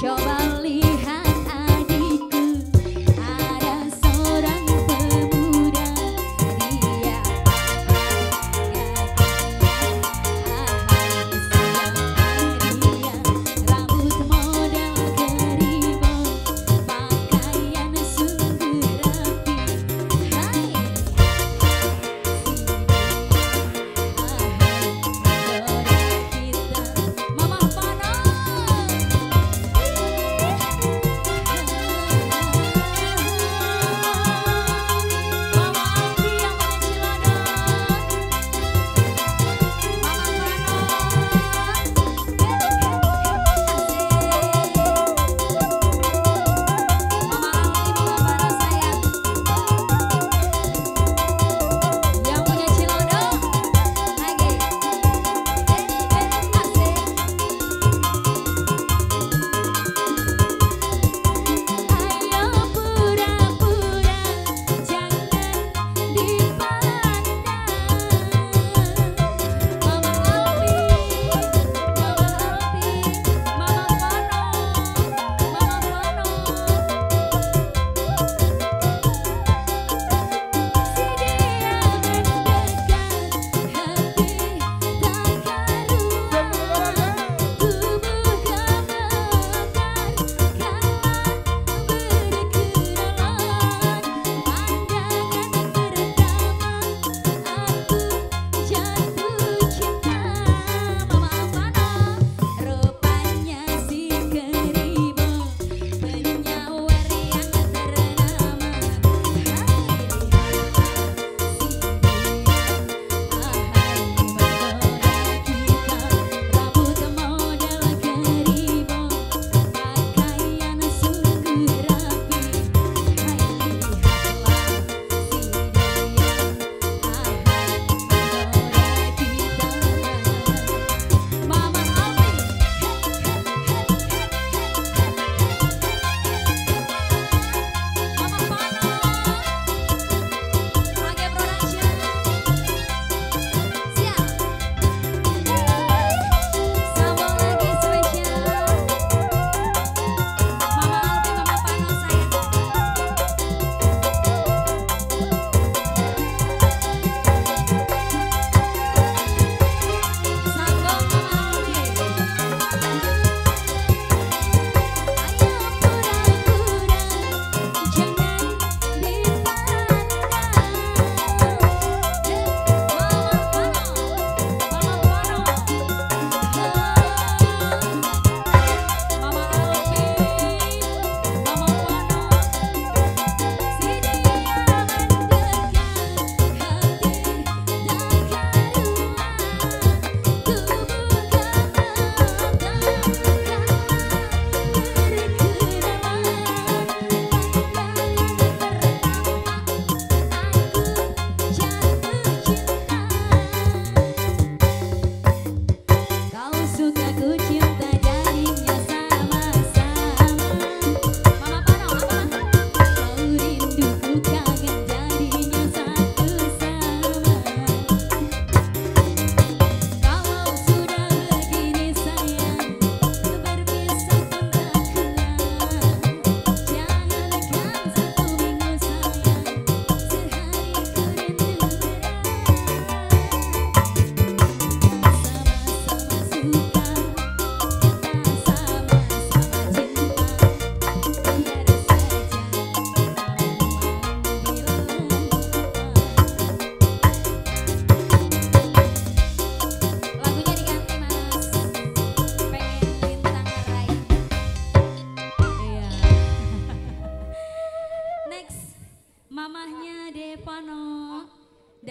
coba